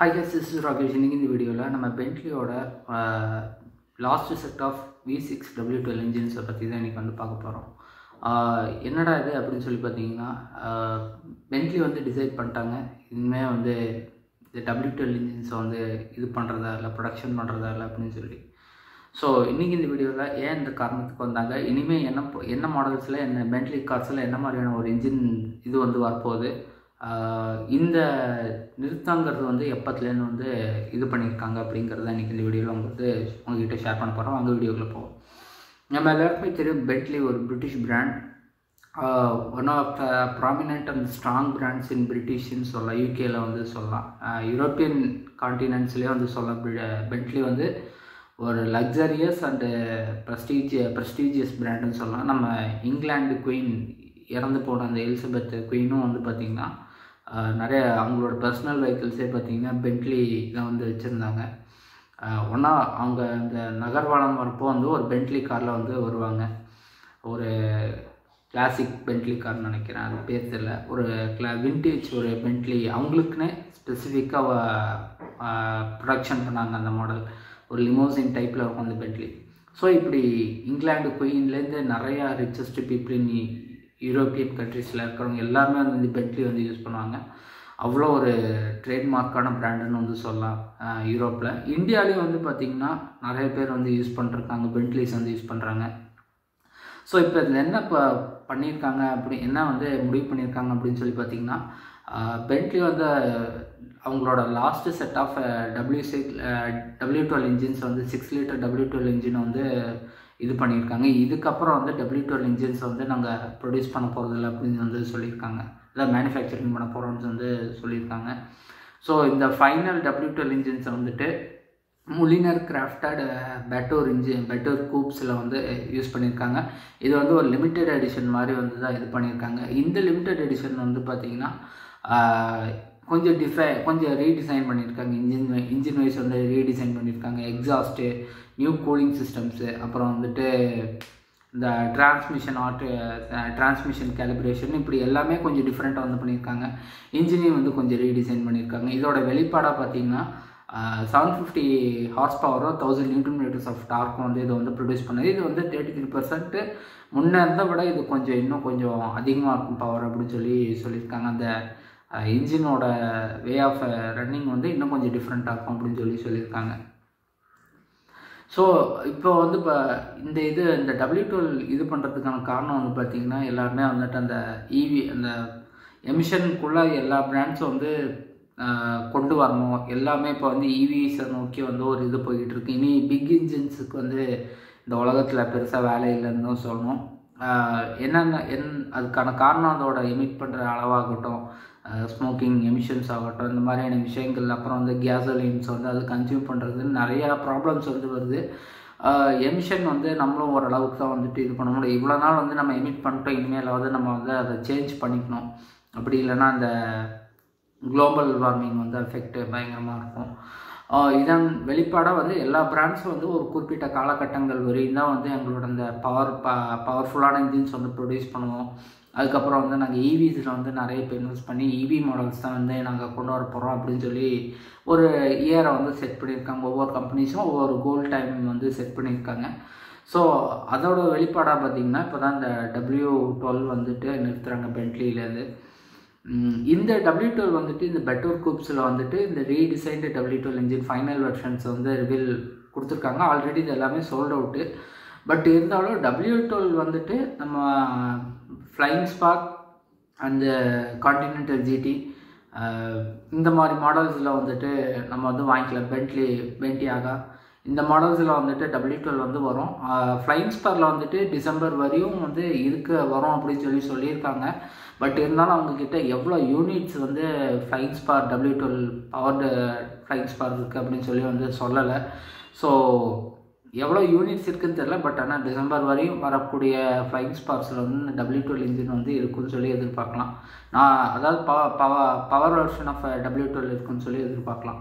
High case is Rakesh இன்றைக்கி இந்த வீடியோவில் நம்ம பென்ட்லியோட last set of V six W twelve இன்ஜின்ஸை பற்றி தான் இன்றைக்கி வந்து பார்க்க போகிறோம் என்னடா இது அப்படின்னு சொல்லி பார்த்தீங்கன்னா பென்ட்லி வந்து டிசைட் பண்ணிட்டாங்க. இனிமேல் வந்து இந்த டபிள்யூ டுவெல் இன்ஜின்ஸை வந்து இது பண்ணுறதா இல்லை ப்ரொடக்ஷன் பண்ணுறதா இல்லை அப்படின்னு சொல்லி. ஸோ இன்றைக்கி இந்த வீடியோவில் ஏன் இந்த காரணத்துக்கு வந்தாங்க? இனிமேல் என்ன என்ன மாடல்ஸில் என்ன பென்ட்லி கார்ஸில் என்ன மாதிரியான ஒரு இன்ஜின் இது வந்து வரப்போகுது? இந்த நிறுத்தங்கிறது வந்து எப்பத்துலேருந்து வந்து இது பண்ணியிருக்காங்க அப்படிங்கிறத இன்றைக்கி இந்த வீடியோவில் உங்களுக்கு உங்ககிட்ட ஷேர் பண்ண போகிறோம் அந்த வீடியோக்குள்ளே போவோம். நம்ம எல்லாருக்குமே தெரியும் பெட்லி ஒரு British brand one of the prominent and strong brands in பிரிட்டிஷ்னு சொல்லலாம். யூகேல வந்து சொல்லலாம். யூரோப்பியன் கான்டினென்ட்ஸ்லேயே வந்து சொல்லலாம். பெட்லி வந்து ஒரு லக்ஸரியஸ் அண்டு ப்ரெஸ்டீஜ் ப்ரெஸ்டீஜியஸ் பிராண்டுன்னு சொல்லலாம். நம்ம இங்கிலாந்து குயின் இறந்து போன அந்த எலிசபெத் குயினும் வந்து பார்த்திங்கன்னா நிறைய அவங்களோட பர்சனல் வெஹிக்கிள்ஸே பார்த்திங்கன்னா பென்ட்லி தான் வந்து வச்சுருந்தாங்க. ஒன்றா அவங்க அந்த நகர்வானம் வரப்போ வந்து ஒரு பென்ட்லி காரில் வந்து வருவாங்க. ஒரு கிளாசிக் பென்ட்லி கார்னு நினைக்கிறேன் அது பேர் தெரியல. ஒரு கிளா விண்டேஜ் ஒரு பென்ட்லி அவங்களுக்குன்னே ஸ்பெசிஃபிக்காக ப்ரொடக்ஷன் பண்ணாங்க அந்த மாடல் ஒரு லிமோசின் டைப்பில் இருக்கும் அந்த பென்ட்லி ஸோ இப்படி இங்கிலாந்து குயின்லேருந்து நிறையா ரிச்சஸ்ட் பீப்புள் இன் யூரோப்பியன் கண்ட்ரீஸில் இருக்கிறவங்க எல்லாமே வந்து இந்த பென்ட்லி வந்து யூஸ் பண்ணுவாங்க. அவ்வளோ ஒரு ட்ரேட்மார்க்கான பிராண்டுன்னு வந்து சொல்லலாம் யூரோப்பில். இந்தியாவிலையும் வந்து பார்த்திங்கன்னா நிறைய பேர் வந்து யூஸ் பண்ணிருக்காங்க பென்ட்லிஸ் வந்து யூஸ் பண்ணுறாங்க ஸோ இப்போ இதில் என்ன இப்போ பண்ணியிருக்காங்க அப்படி என்ன வந்து முடிவு பண்ணியிருக்காங்க அப்படின்னு சொல்லி பார்த்தீங்கன்னா பென்ட்லி வந்து அவங்களோட last set of W six W twelve engines வந்து six litre W twelve engine வந்து இது பண்ணியிருக்காங்க. இதுக்கப்புறம் வந்து டபிள்யூ டுவெல் இன்ஜின்ஸ் வந்து நாங்கள் ப்ரொடியூஸ் பண்ண போகிறதில்ல அப்படின்னு வந்து சொல்லியிருக்காங்க. இல்லை மேனுஃபேக்சரிங் பண்ண போகிறோம்னு வந்து சொல்லியிருக்காங்க. ஸோ இந்த ஃபைனல் டபிள்யூ டுவெல் இன்ஜின்ஸை வந்துட்டு முலினர் கிராஃப்டட் பெட்டோர் இன்ஜின் பெட்டோர் கூப்ஸில் வந்து யூஸ் பண்ணியிருக்காங்க. இது வந்து ஒரு லிமிட்டெட் எடிஷன் மாதிரி வந்து தான் இது பண்ணியிருக்காங்க. இந்த லிமிட்டெட் எடிஷன் வந்து பார்த்திங்கன்னா கொஞ்சம் டிஃபை கொஞ்சம் ரீடிசைன் பண்ணியிருக்காங்க. இன்ஜின் இன்ஜின் வைஸ் வந்து ரீடிசைன் பண்ணியிருக்காங்க. எக்ஸாஸ்ட்டு நியூ கூலிங் சிஸ்டம்ஸு அப்புறம் வந்துட்டு இந்த டிரான்ஸ்மிஷன் ஆட்டு டிரான்ஸ்மிஷன் கேலிப்ரேஷன் இப்படி எல்லாமே கொஞ்சம் டிஃப்ரெண்ட்டாக வந்து பண்ணியிருக்காங்க. இன்ஜினியும் வந்து கொஞ்சம் ரீடிசைன் பண்ணியிருக்காங்க. இதோட வெளிப்பாடாக பார்த்தீங்கன்னா செவன் ஃபிஃப்டி ஹார்ஸ் பவரோ தௌசண்ட் நியூட்டன் மீட்டர்ஸ் ஆஃப் டார்க்கும் வந்து இதை வந்து ப்ரொடியூஸ் பண்ணுது. இது வந்து தேர்ட்டி த்ரீ பர்சன்ட்டு முன்னே இருந்த விட இது கொஞ்சம் இன்னும் கொஞ்சம் அதிகமாக இருக்கும் பவர் அப்படின்னு சொல்லி சொல்லியிருக்காங்க. அந்த இன்ஜினோட வே ஆஃப் ரன்னிங் வந்து இன்னும் கொஞ்சம் டிஃப்ரெண்ட்டாக இருக்கும் அப்படின்னு சொல்லி சொல்லியிருக்காங்க. ஸோ இப்போ வந்து இப்போ இந்த இது இந்த டபிள்யூ டுவெல் இது பண்ணுறதுக்கான காரணம் வந்து பார்த்திங்கன்னா எல்லாருமே வந்துட்டு அந்த இவி அந்த எமிஷனுக்குள்ளே எல்லா பிராண்ட்ஸும் வந்து கொண்டு வரணும். எல்லாமே இப்போ வந்து e இவிஸை நோக்கி வந்து ஒரு இது போய்கிட்டு இருக்கு. இனி பிக் இன்ஜின்ஸுக்கு வந்து இந்த உலகத்தில் பெருசாக வேலை இல்லைன்னு தான் சொல்லணும். என்னென்ன என் அதுக்கான காரணம் அதோட எமிட் பண்ணுற அளவாகட்டும் ஸ்மோக்கிங் எமிஷன்ஸ் ஆகட்டும் இந்த மாதிரியான விஷயங்கள் அப்புறம் வந்து கேசோலின்ஸ் வந்து அது கன்சியூம் பண்ணுறது நிறையா ப்ராப்ளம்ஸ் வந்து வருது. எமிஷன் வந்து நம்மளும் ஓரளவுக்கு தான் வந்துட்டு இது பண்ண முடியும். இவ்வளோ நாள் வந்து நம்ம எமிட் பண்ணிட்டோம் இனிமேலாவது நம்ம வந்து அதை சேஞ்ச் பண்ணிக்கணும். அப்படி இல்லைன்னா அந்த குளோபல் வார்மிங் வந்து எஃபெக்ட் பயங்கரமாக இருக்கும். இதன் வெளிப்பாடாக வந்து எல்லா பிராண்ட்ஸும் வந்து ஒரு குறிப்பிட்ட காலகட்டங்கள் வரையும் தான் வந்து எங்களோட அந்த பவர் ப பவர்ஃபுல்லான இன்ஜின்ஸ் வந்து ப்ரொடியூஸ் பண்ணுவோம். அதுக்கப்புறம் வந்து நாங்கள் ஈவிஸில் e வந்து நிறைய இப்போ இன்வெஸ்ட் பண்ணி இவி மாடல்ஸ் தான் வந்து நாங்கள் கொண்டு வர போகிறோம் அப்படின்னு சொல்லி ஒரு இயரை வந்து செட் பண்ணியிருக்காங்க. ஒவ்வொரு கம்பெனிஸும் ஒவ்வொரு கோல் டைம் வந்து செட் பண்ணியிருக்காங்க. ஸோ அதோட வெளிப்பாடாக பார்த்திங்கன்னா இப்போ தான் இந்த டபிள்யூ டுவெல் வந்துட்டு நிறுத்துகிறாங்க பென்ட்லியிலேருந்து இந்த டபிள்யூ டுவெல் வந்துட்டு இந்த பெட்டோர் கூப்ஸில் வந்துட்டு இந்த redesigned W twelve engine final versions வந்து ரிவில் கொடுத்துருக்காங்க. ஆல்ரெடி இது எல்லாமே சோல்ட் அவுட்டு பட் இருந்தாலும் டபிள்யூ டுவெல் வந்துட்டு நம்ம ஃப்ளைங் ஸ்பார்க் அந்த கான்டினென்டல் ஜிடி இந்த மாதிரி மாடல்ஸில் வந்துட்டு நம்ம வந்து வாங்கிக்கலாம். பென்ட்லி பென்டியாகா இந்த மாடல்ஸில் வந்துட்டு டபிள்யூ டுவெல் வந்து வரும். ஃப்ளைங் ஸ்பாரில் வந்துட்டு டிசம்பர் வரையும் வந்து இருக்க வரும் அப்படின்னு சொல்லி சொல்லியிருக்காங்க. பட் இருந்தாலும் அவங்கக்கிட்ட எவ்வளோ யூனிட்ஸ் வந்து Flying Spur W twelve powered Flying Spur இருக்குது அப்படின்னு சொல்லி வந்து சொல்லலை. ஸோ எவ்வளோ யூனிட்ஸ் இருக்குதுன்னு தெரில பட் ஆனால் டிசம்பர் வரையும் வரக்கூடிய ஃப்ளைங் ஸ்பார்ஸில் வந்து இந்த டபிள்யூ டுவெல் இன்ஜின் வந்து இருக்குன்னு சொல்லி எதிர்பார்க்கலாம். நான் அதாவது பவ power power version of W twelve இருக்குன்னு சொல்லி எதிர்பார்க்கலாம்.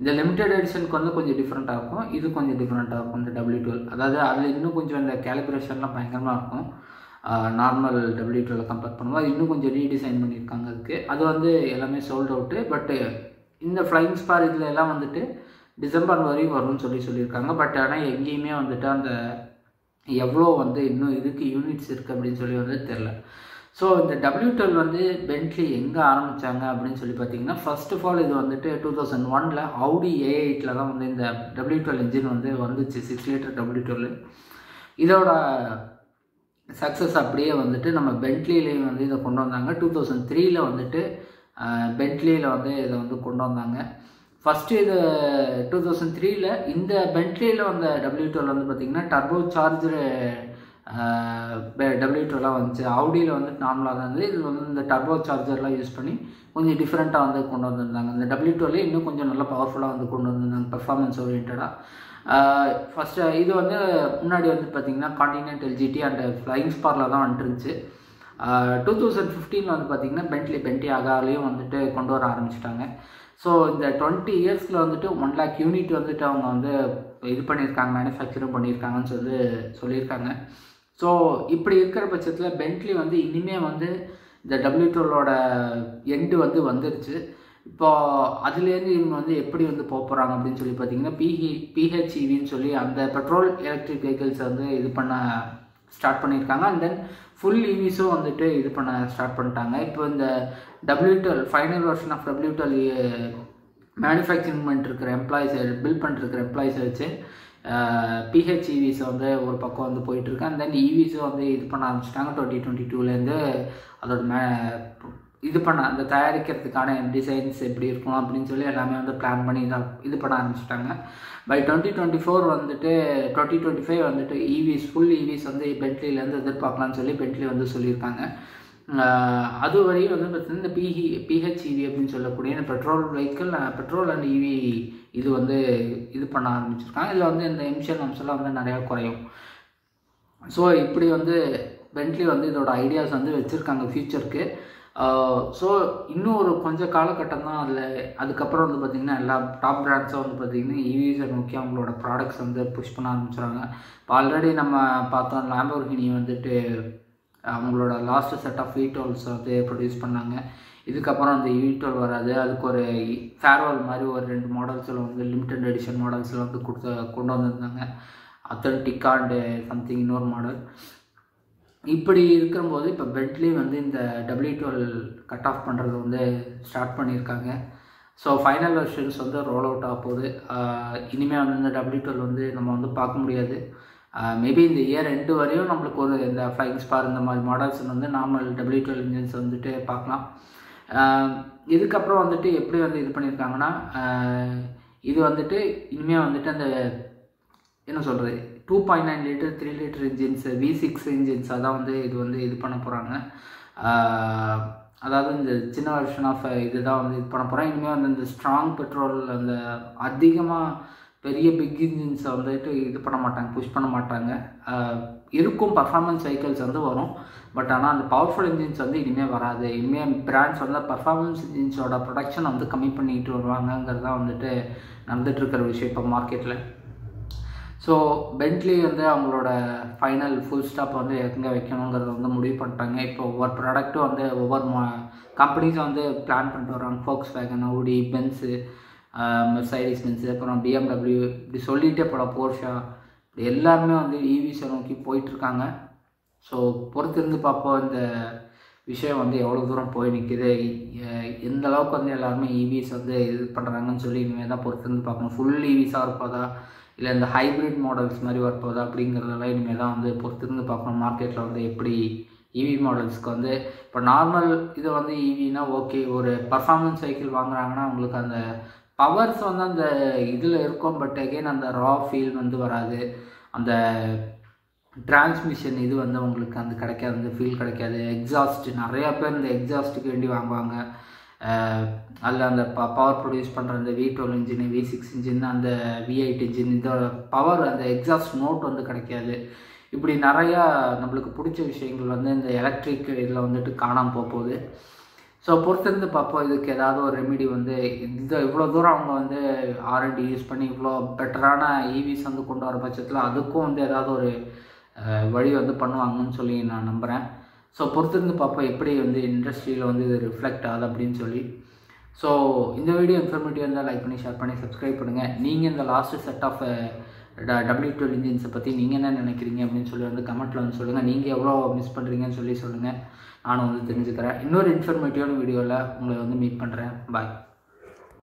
இந்த லிமிடெட் எடிஷனுக்கு வந்து கொஞ்சம் டிஃப்ரெண்ட்டாக இருக்கும். இது கொஞ்சம் டிஃப்ரெண்ட்டாக இருக்கும் இந்த டபிள்யூ டுவெல் அதாவது அதில் இன்னும் கொஞ்சம் இந்த கேலிப்ரேஷன்லாம் பயங்கரமாக இருக்கும். நார்மல் டபிள்யூ டூவில் கம்பேர் பண்ணும்போது அது இன்னும் கொஞ்சம் ரீடிசைன் பண்ணியிருக்காங்க அதுக்கு. அது வந்து எல்லாமே சோல்ட் அவுட்டு பட்டு இந்த ஃப்ளைங் ஸ்பார் இதில் எல்லாம் வந்துட்டு டிசம்பர் வரையும் வரும்னு சொல்லி சொல்லியிருக்காங்க. பட் ஆனால் எங்கேயுமே வந்துட்டு அந்த எவ்வளோ வந்து இன்னும் இருக்குது யூனிட்ஸ் இருக்குது அப்படின்னு சொல்லி வந்து தெரில ஸோ இந்த டபிள்யூ டுவெல் வந்து பென்ட்லி எங்கே ஆரம்பித்தாங்க அப்படின்னு சொல்லி பார்த்தீங்கன்னா ஃபர்ஸ்ட் ஆஃப் ஆல் இது வந்துட்டு டூ தௌசண்ட் ஒனில் அவுடி ஏ எயிட்டில் தான் வந்து இந்த டபிள்யூ டுவெல் இன்ஜின் வந்து வந்துச்சு. சிக்ஸ் லிட்டர் டபிள்யூ டுவெல் இதோட சக்ஸஸ் அப்படியே வந்துட்டு நம்ம பென்ட்லிலையும் வந்து இதை கொண்டு வந்தாங்க. டூ தௌசண்ட் த்ரீல வந்துட்டு பென்ட்லியில் வந்து இதை வந்து கொண்டு வந்தாங்க. ஃபஸ்ட்டு இது டூ தௌசண்ட் த்ரீல இந்த பென்ட்லியில் வந்த டபிள்யூ டுவெல் வந்து பார்த்திங்கன்னா டர்போ சார்ஜரு டபிள்யூ டுவெல்லாம் வந்துச்சு. அவுடியில் வந்து நார்மலாக தான் இருந்தது. இதில் வந்து இந்த டர்போ சார்ஜர்லாம் யூஸ் பண்ணி கொஞ்சம் டிஃப்ரெண்ட்டாக வந்து கொண்டு வந்திருந்தாங்க. இந்த டபிள்யூ டுவெல்லே இன்னும் கொஞ்சம் நல்லா பவர்ஃபுல்லாக வந்து கொண்டு வந்திருந்தாங்க பர்ஃபார்மன்ஸ் ஓரியன்டாக ஃபஸ்ட்டு இது வந்து முன்னாடி வந்து பார்த்திங்கன்னா காண்டினென்டல் ஜிடி அண்ட் ஃப்ளைங் ஸ்பாரில் தான் வந்துருந்துச்சு டூ தௌசண்ட் ஃபிஃப்டீனில் வந்து பார்த்திங்கன்னா பென்ட்லி பென்டி அகாலையும் வந்துட்டு கொண்டு வர ஆரம்பிச்சிட்டாங்க. ஸோ இந்த டுவெண்ட்டி இயர்ஸில் வந்துட்டு ஒன் லேக் யூனிட் வந்துட்டு அவங்க வந்து இது பண்ணியிருக்காங்க மேனுஃபேக்சரும் பண்ணியிருக்காங்கன்னு சொல்லி சொல்லியிருக்காங்க. ஸோ இப்படி இருக்கிற பட்சத்தில் பென்ட்லி வந்து இனிமேல் வந்து இந்த டபிள்யூ டுவெல்லோட எண்டு வந்து வந்துருச்சு. இப்போ அதுலேருந்து இவங்க வந்து எப்படி வந்து போக போகிறாங்க அப்படின்னு சொல்லி பார்த்தீங்கன்னா பிஹி பிஹெச்இவின்னு சொல்லி அந்த பெட்ரோல் எலக்ட்ரிக் வெஹிக்கிள்ஸை வந்து இது பண்ண ஸ்டார்ட் பண்ணியிருக்காங்க. அண்ட் தென் ஃபுல் இவிஸும் வந்துட்டு இது பண்ண ஸ்டார்ட் பண்ணிட்டாங்க. இப்போ இந்த W twelve final version of W twelve manufacturing இருக்கிற எம்ப்ளாயிஸை பில் பண்ணிருக்கிற எம்ப்ளாயிஸை வச்சு பிஹெச்இவிஸை வந்து ஒரு பக்கம் வந்து போயிட்டுருக்கு. அண்ட் தென் இவிஸும் வந்து இது பண்ண ஆரம்பிச்சிட்டாங்க. டுவெண்ட்டி டுவெண்ட்டி டூலேருந்து அதோட மே இது பண்ண அந்த தயாரிக்கிறதுக்கான டிசைன்ஸ் எப்படி இருக்கும் அப்படின்னு சொல்லி எல்லாமே வந்து பிளான் பண்ணி இதாக இது பண்ண ஆரம்பிச்சிட்டாங்க. பை டுவெண்ட்டி டுவெண்ட்டி ஃபோர் வந்துட்டு டுவெண்ட்டி டுவெண்ட்டி ஃபைவ் வந்துட்டு இவிஸ் ஃபுல் இவிஸ் வந்து பென்ட்லியிலேருந்து எதிர்பார்க்கலாம்னு சொல்லி பென்ட்லி வந்து சொல்லியிருக்காங்க. அது வரையும் வந்து பார்த்திங்கன்னா இந்த பிஹி பிஹெச்இவி அப்படின்னு சொல்லக்கூடிய இந்த petrol vehicle petrol and EV இது வந்து இது பண்ண ஆரம்பிச்சிருக்காங்க. இதில் வந்து இந்த எம்ஷன் அம்சம்லாம் வந்து நிறையா குறையும். ஸோ இப்படி வந்து பென்ட்லி வந்து இதோட ஐடியாஸ் வந்து வச்சுருக்காங்க ஃப்யூச்சருக்கு ஸோ இன்னும் ஒரு கொஞ்சம் காலகட்டம் தான் அதில் அதுக்கப்புறம் வந்து பார்த்திங்கன்னா எல்லா டாப் பிராண்ட்ஸும் வந்து பார்த்திங்கன்னா இவிஸை e நோக்கி அவங்களோட ப்ராடக்ட்ஸ் வந்து புஷ் பண்ண ஆரம்பிச்சிடுறாங்க இப்போ ஆல்ரெடி நம்ம பார்த்தோம் லேம்போர்கினி வந்துட்டு அவங்களோட லாஸ்ட் செட் ஆஃப் ஈட்டோல்ஸ் வந்து ப்ரொடியூஸ் பண்ணாங்க. இதுக்கப்புறம் அந்த e ஈட்டோல் வராது. அதுக்கு ஒரு ஃபேர்வெல் மாதிரி ஒரு ரெண்டு மாடல்ஸில் வந்து லிமிடெட் எடிஷன் மாடல்ஸில் வந்து கொடுத்து கொண்டு வந்திருந்தாங்க. அத்தன்டிக் அண்டு சம்திங் இன்னொரு மாடல் இப்படி இருக்கும்போது இப்போ பெட்லி வந்து இந்த டபிள்யூ டுவெல் கட் ஆஃப் பண்ணுறது வந்து ஸ்டார்ட் பண்ணியிருக்காங்க. ஸோ ஃபைனல் வெர்ஷன்ஸ் வந்து ரோல் அவுட் ஆக போகுது. இனிமேல் வந்து இந்த டபிள்யூ டுவெல் வந்து நம்ம வந்து பார்க்க முடியாது. மேபி இந்த இயர் ரெண்டு வரையும் நம்மளுக்கு ஒரு இந்த ஃப்ளைங் ஸ்பார் இந்த மாதிரி மாடல்ஸ் வந்து நார்மல் டபிள்யூ டுவெல் இன்ஜின்ஸ் வந்துட்டு பார்க்கலாம். இதுக்கப்புறம் வந்துட்டு எப்படி வந்து இது பண்ணியிருக்காங்கன்னா இது வந்துட்டு இனிமேல் வந்துட்டு அந்த என்ன சொல்கிறது two point nine litre three litre engines V six இன்ஜின்ஸாக தான் வந்து இது வந்து இது பண்ண போகிறாங்க அதாவது இந்த சின்ன வெர்ஷன் ஆஃப் இது தான் வந்து இது பண்ண போகிறேன் இனிமேல் வந்து இந்த ஸ்ட்ராங் பெட்ரோல் அந்த அதிகமாக பெரிய பிக் இன்ஜின்ஸை வந்துட்டு இது பண்ண மாட்டாங்க புஷ் பண்ண மாட்டாங்க. இருக்கும் பர்ஃபார்மன்ஸ் சைக்கிள்ஸ் வந்து வரும். பட் ஆனால் அந்த பவர்ஃபுல் இன்ஜின்ஸ் வந்து இனிமேல் வராது. இனிமேல் பிராண்ட்ஸ் வந்து பர்ஃபார்மன்ஸ் இன்ஜின்ஸோட ப்ரொடக்ஷன் வந்து கம்மி பண்ணிட்டு வருவாங்கங்கிறது தான் வந்துட்டு நடந்துகிட்ருக்கிற விஷயம் இப்போ மார்க்கெட்டில் ஸோ பென்ட்லி வந்து அவங்களோட ஃபைனல் ஃபுல் ஸ்டாப் வந்து எங்கே வைக்கணுங்கிறத வந்து முடிவு பண்ணிட்டாங்க. இப்போ ஒவ்வொரு ப்ராடக்ட்டும் வந்து ஒவ்வொரு மா கம்பெனிஸும் வந்து பிளான் பண்ணிட்டு வராங்க. Volkswagen Audi Benz Mercedes Benz அப்புறம் பிஎம்டபிள்யூ இப்படி சொல்லிகிட்டே போகலாம் போர்ஷா இப்படி எல்லாருமே வந்து இவிஸை நோக்கி போயிட்டுருக்காங்க. ஸோ பொறுத்திருந்து பார்ப்போம் இந்த விஷயம் வந்து எவ்வளோ தூரம் போய் நிற்கிது எந்த அளவுக்கு வந்து எல்லாருமே இவிஸ் வந்து இது பண்ணுறாங்கன்னு சொல்லி இனிமேல் தான் பொறுத்திருந்து பார்க்கணும். ஃபுல் இவிஸாக இருப்பதா இல்லை இந்த ஹைப்ரிட் மாடல்ஸ் மாதிரி வரப்போதா அப்படிங்கிறதெல்லாம் இனிமேல் தான் வந்து பொறுத்திருந்து பார்க்கணும். மார்க்கெட்டில் வந்து எப்படி இவி மாடல்ஸ்க்கு வந்து இப்போ நார்மல் இது வந்து இவினா ஓகே ஒரு பர்ஃபார்மன்ஸ் சைக்கிள் வாங்குறாங்கன்னா அவங்களுக்கு அந்த பவர்ஸ் வந்து அந்த இதில் இருக்கும் பட் அகெயின் அந்த ரா ஃபீல் வந்து வராது. அந்த டிரான்ஸ்மிஷன் இது வந்து அவங்களுக்கு அந்த கிடைக்காது அந்த ஃபீல் கிடைக்காது. எக்ஸாஸ்ட் நிறையா பேர் இந்த எக்ஸாஸ்ட்டுக்கு வேண்டி வாங்குவாங்க. அதில் அந்த ப பவர் ப்ரொடியூஸ் பண்ணுற அந்த V twelve engine V six engine அந்த வி எயிட் இன்ஜின் இதோட பவர் அந்த எக்ஸாஸ்ட் நோட் வந்து கிடைக்காது. இப்படி நிறையா நம்மளுக்கு பிடிச்ச விஷயங்கள் வந்து இந்த எலக்ட்ரிக் இதில் வந்துட்டு காணாமல் போகுது. ஸோ பொறுத்திருந்து பார்ப்போம். இதுக்கு ஏதாவது ஒரு ரெமிடி வந்து இந்த இவ்வளோ தூரம் அவங்க வந்து ஆர்என்டி யூஸ் பண்ணி இவ்வளோ பெட்டரான இவிஸ் வந்து கொண்டு வர பட்சத்தில் அதுக்கும் வந்து ஏதாவது ஒரு வழி வந்து பண்ணுவாங்கன்னு சொல்லி நான் நம்புகிறேன் ஸோ பொறுத்திருந்து பார்ப்போம். எப்படி வந்து இண்டஸ்ட்ரியில் வந்து இது ரிஃப்ளெக்ட் ஆகுது அப்படின்னு சொல்லி. ஸோ இந்த வீடியோ இன்ஃபர்மேட்டிவ் இருந்தால் லைக் பண்ணி ஷேர் பண்ணி சப்ஸ்கிரைப் பண்ணுங்கள் நீங்கள் இந்த last set of W twelve இன்ஜின்ஸை பற்றி நீங்கள் என்ன நினைக்கிறீங்க அப்படின்னு சொல்லி வந்து கமெண்ட்டில் வந்து சொல்லுங்கள் நீங்கள் எவ்வளோ மிஸ் பண்ணுறீங்கன்னு சொல்லி சொல்லுங்கள் நானும் வந்து தெரிஞ்சுக்கிறேன். இன்னொரு இன்ஃபர்மேட்டிவான வீடியோவில் உங்களை வந்து மீட் பண்ணுறேன் பாய்